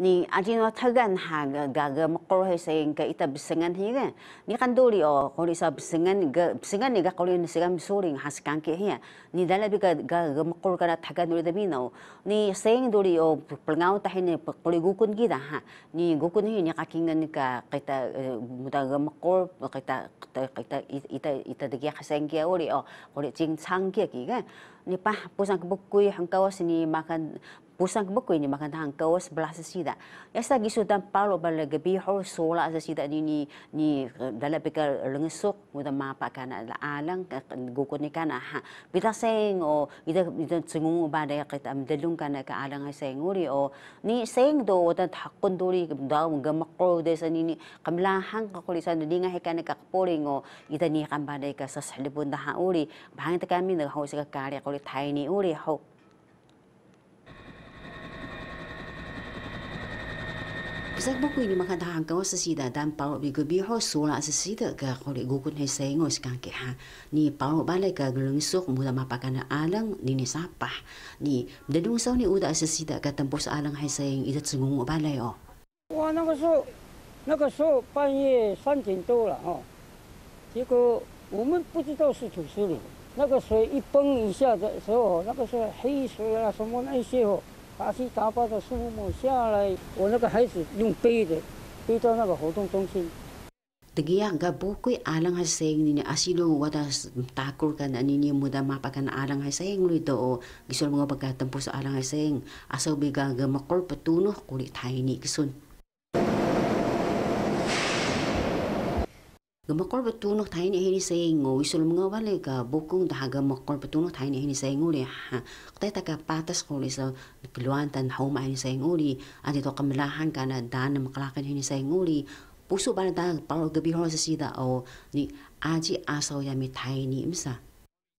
ni ajin wa tagan ha ga ga ga makor he saying ka ita bisengan hi ga ni kan doli o ko sa bisengan ga bisengan ni ga ko ni segam soring has kan hi ni dala bi ga ga ga makor kana tagan doli da bino ni saying doli o pelngau ta ni ko gu kun gi da ha? Ni gu kun hi ni ka kingan ni ka kita muda ga makor kita kita ita ita de ga saying ge ori o. Ko jing chang ge gi ga ni pa pusang bukui hangkawas ni makan pusang kebuku ini makan tahan kau sebelah sesida. Ya sa gisu dan palo bala gabi hor sola sesida ni ni ni dalam pika lengesuk muda mapa kana la alang guko ni kana ha. Bita seng o ida ida cengung bada ya kita amdelung kana ka alang ay seng uri o ni seng do wata takun duri daw de sa ni ni kamlahang kakulisan ni nga hekana ka kapoling o ida ni bada ka sa salibun da ha uri. Bahang ta kami nag ho sa karya kulit tiny uri ho. Sa buku ini maka dah angkau sesida dan paru bigo biho sola sesida ke kore gukun he sengos kan ke ha ni paru balai ke gelungsuk muda mapakan alang ni ni sapah ni dedung sau ni uda sesida ke tempus alang he seng ida tsungung balai o 哇，那个时候，那个时候半夜三点多了哦，结果我们不知道是土石流，那个水一崩一下的时候，那个是黑水啊什么那些哦。 杂七杂八的树木下来，我那个孩子用背的，背到那个活动中心。Tegiya ga bukoy alang ha sayang ni asilo wata takul kan ani ni muda mapakan alang ha sayang lo ito o gisol mga pagkatampo sa alang ha sayang asaw biga ga makol patuno kulit hay ni kisun.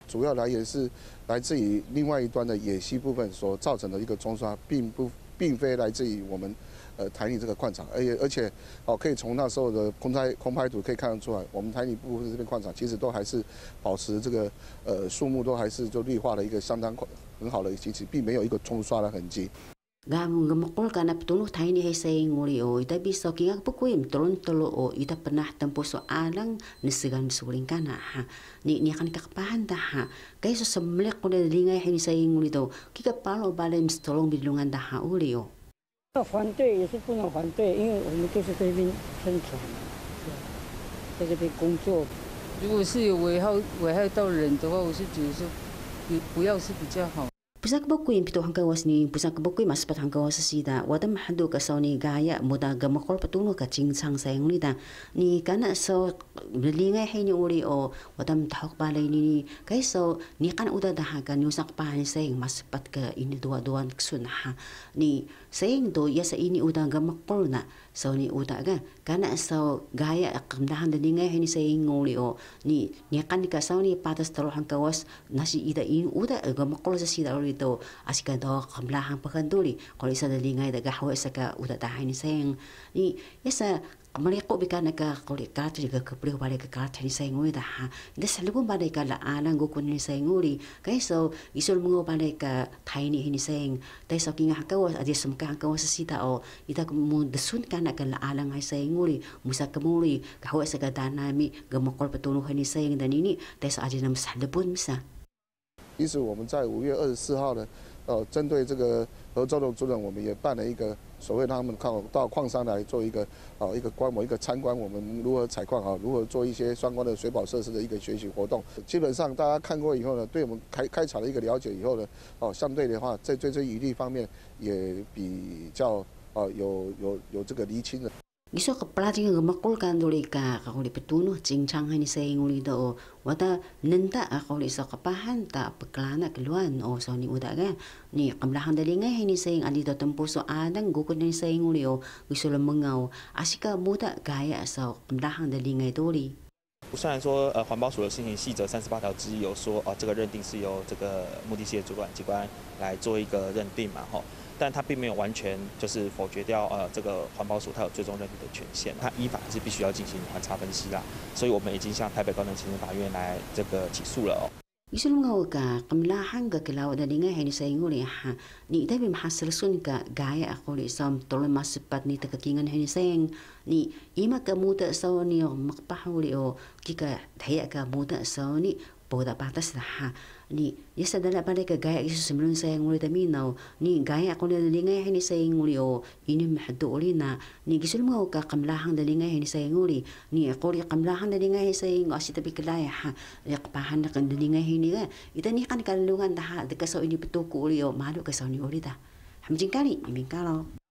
主要来源是来自于另外一端的野溪部分所造成的一个冲刷，并不。并非来自于我们呃台里这个矿场，而且而且哦可以从那时候的空拍空拍图可以看得出来，我们台里部分这边矿场其实都还是保持这个呃树木都还是就绿化的一个相当很好的其实并没有一个冲刷的痕迹。Gamu gamakol ka na patuloy tayo ni Hesay nguli o ita biso kinga pukuim tulon tulo o ita pernah tempo soalang nisigan suling ka na ha ni ni akan kakapahan da ha kaya so semlek ko na lingay hini sa nguli do kika palo balem stolong bilungan da ha uli o 要反对也是不能反对，因为我们就是在这边生存，在这边工作。如果是有危害危害到人的话，我是觉得说，不不要是比较好。 Pusak bakoy pito hanggang was ni pusak bakoy mas pat hanggang was wadam hadu ka saw ni gaya muda gamakol patuno ka chingsang sayang nida ni kana so lingay hay ni uri o wadam tahok balay ni kay so ni kana uda daha ka ni usak pa ni sayang mas pat ka ini dua duan ksun ha ni sayang do ya sa ini uda gamakol na ni uda ga kana so gaya kamdahan da lingay hay ni sayang uri o. Ni ni kan ka saw ni patas taro hanggang was nasi ida ini uda gamakol sa sida uri ito asika do kamlahang pagkanduli kung isa na lingay daga hawa isa ka utatahay ni sayang ni yasa Maliko bika naka kuli kata juga kepulih balik ke kata ni saya ngui dah ha. Ida selalu balik ke la alang go kun ni saya nguri. Kai so isul mengo balik ke thai ni ni sayang. Tai so kinga hakawa adi semka hakawa sesita o ita mu desun kana ke la alang hai saya nguri. Musa kemuri ka hawa sa dana mi gemakol petunuh ni sayang dan ini tai so adi nam salebun misa. 因此，我们在五月二十四号呢，呃，针对这个合作的主任，我们也办了一个所谓他们靠到矿山来做一个啊一个观摩、一个参观，我们如何采矿啊，如何做一些相关的水保设施的一个学习活动。基本上大家看过以后呢，对我们开开采的一个了解以后呢，哦，相对的话，在对这一例方面也比较啊有有有这个厘清的。Giso ka plating nga makul ka duli ka kakuli petuno cingchang hani sa inguli do o wata nenta ako li sa kapahan ta peklana keluan o so ni uda ga. Ni kamlahan dali nga hani sa ing alito tempo so adang gukod ni sa inguli o giso lang mengaw asika muda gaya sa kamlahan dali nga duli 虽然说呃环保署的申请细则三十八条之一有说哦、呃、这个认定是由这个目的事业主管机关来做一个认定嘛吼。但他并没有完全就是否决掉呃这个环保署它有最终认定的权限，它依法是必须要进行环查分析啦，所以我们已经向台北高等行政法院来这个起诉了哦。Isul ngau ka kamlahan ka kilaw da linga heni sa inguli ha ni tabi mahasal sun ka gaya ako li sam tolo masipat ni takakingan heni sayang ni ima ka muda sa ni o makpahuli o kika thaya ka muda sa ni boda patas ha ni yesa dala pada ka gaya isu semulun saya nguli tami nau ni gaya ko na linga hini saya nguli. O ini mahdo uli na ni gisul mo ka kamlahang da linga hini saya nguli? Ni ko ri kamlahang da linga hini saya ngo asi tapi kelaya ha ya kapahan na kan da linga hini ga ita ni kan? Kalungan da ha de ka so ini betul ko uli o malu ka so ni uli da hamjing kali imin kalau